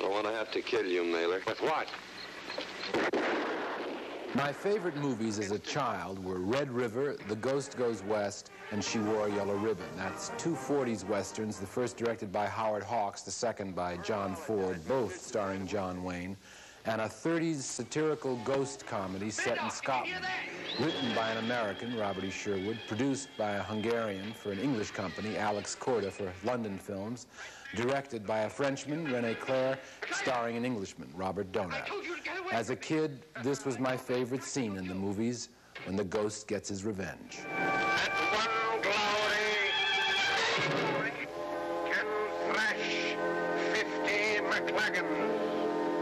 I don't want to have to kill you, Mailer. With what? My favorite movies as a child were Red River, The Ghost Goes West, and She Wore a Yellow Ribbon. That's two 40s westerns, the first directed by Howard Hawks, the second by John Ford, both starring John Wayne, and a 30s satirical ghost comedy set in Scotland, written by an American, Robert E. Sherwood, produced by a Hungarian for an English company, Alex Korda for London Films, directed by a Frenchman, René Clair, starring an Englishman, Robert Donat. As a kid, this was my favorite scene in the movies, when the ghost gets his revenge. At one Glourie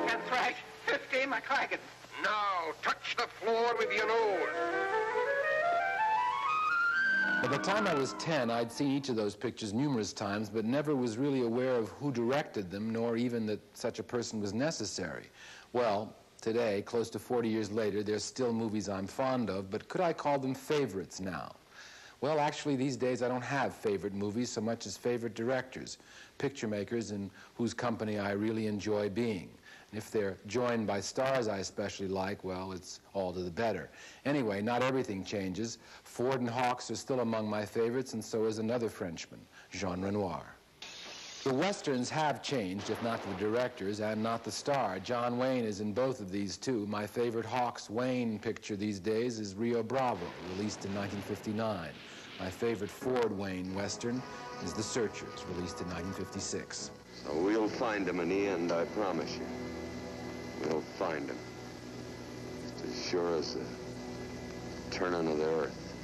can thrash 50 MacLaggans. Can thrash 50 McCracken. Now, touch the floor with your nose. By the time I was 10, I'd seen each of those pictures numerous times, but never was really aware of who directed them, nor even that such a person was necessary. Well, today, close to 40 years later, there's still movies I'm fond of, but could I call them favorites now? Well, actually, these days I don't have favorite movies so much as favorite directors, picture makers in whose company I really enjoy being. If they're joined by stars I especially like, well, it's all to the better. Anyway, not everything changes. Ford and Hawks are still among my favorites, and so is another Frenchman, Jean Renoir. The westerns have changed, if not the directors and not the star. John Wayne is in both of these too. My favorite Hawks Wayne picture these days is Rio Bravo, released in 1959. My favorite Ford Wayne western is The Searchers, released in 1956. We'll find him in the end, I promise you. Find him. Just as sure as the turning of the earth.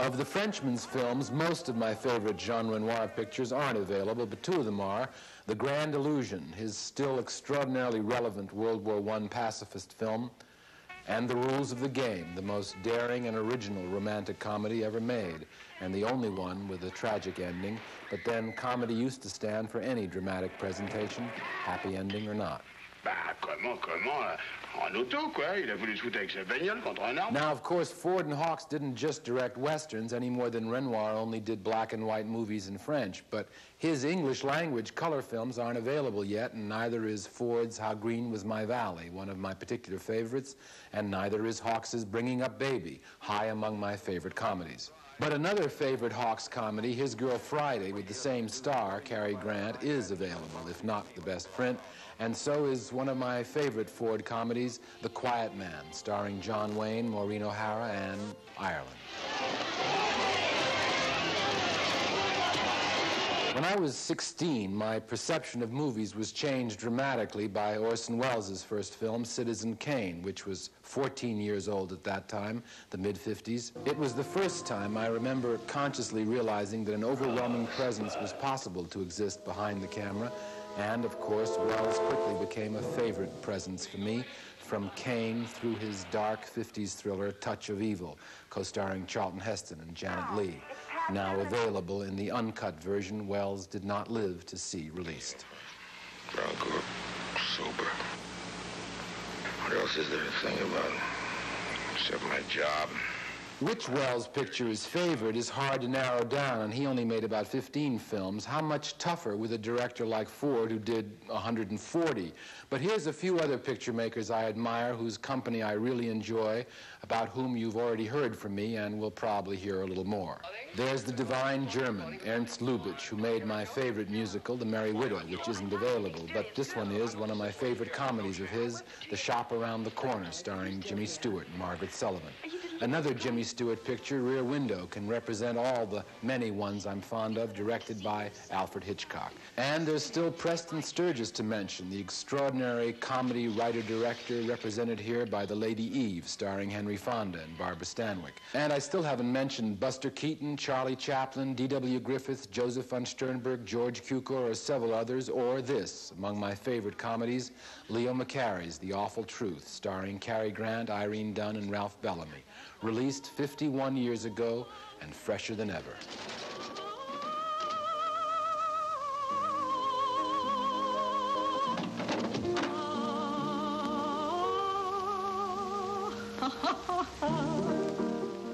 Of the Frenchman's films, most of my favorite Jean Renoir pictures aren't available, but two of them are. The Grand Illusion, his still extraordinarily relevant World War I pacifist film, and The Rules of the Game, the most daring and original romantic comedy ever made, and the only one with a tragic ending, but then comedy used to stand for any dramatic presentation, happy ending or not. Bah, comment, comment euh, En auto, quoi. Il a voulu se foutre avec sa bagnole contre un arbre. Now, of course, Ford and Hawks didn't just direct westerns any more than Renoir only did black and white movies in French. But his English language color films aren't available yet, and neither is Ford's How Green Was My Valley, one of my particular favorites, and neither is Hawks's Bringing Up Baby, high among my favorite comedies. But another favorite Hawks comedy, His Girl Friday, with the same star, Cary Grant, is available, if not the best print. And so is one of my favorite Ford comedies, The Quiet Man, starring John Wayne, Maureen O'Hara, and Ireland. When I was 16, my perception of movies was changed dramatically by Orson Welles' first film, Citizen Kane, which was 14 years old at that time, the mid-50s. It was the first time I remember consciously realizing that an overwhelming presence was possible to exist behind the camera. And, of course, Welles quickly became a favorite presence for me, from Kane through his dark 50s thriller, Touch of Evil, co-starring Charlton Heston and Janet Leigh now available in the uncut version Welles did not live to see released. Bronco, sober. What else is there to think about? Except my job. Which Welles picture is favored is hard to narrow down, and he only made about 15 films. How much tougher with a director like Ford, who did 140? But here's a few other picture makers I admire, whose company I really enjoy, about whom you've already heard from me and will probably hear a little more. There's the divine German, Ernst Lubitsch, who made my favorite musical, The Merry Widow, which isn't available, but this one is one of my favorite comedies of his, The Shop Around the Corner, starring Jimmy Stewart and Margaret Sullavan. Another Jimmy Stewart picture, Rear Window, can represent all the many ones I'm fond of, directed by Alfred Hitchcock. And there's still Preston Sturges to mention, the extraordinary comedy writer-director represented here by The Lady Eve, starring Henry Fonda and Barbara Stanwyck. And I still haven't mentioned Buster Keaton, Charlie Chaplin, D.W. Griffith, Josef von Sternberg, George Cukor, or several others, or this, among my favorite comedies, Leo McCarey's The Awful Truth, starring Cary Grant, Irene Dunne, and Ralph Bellamy released 51 years ago and fresher than ever.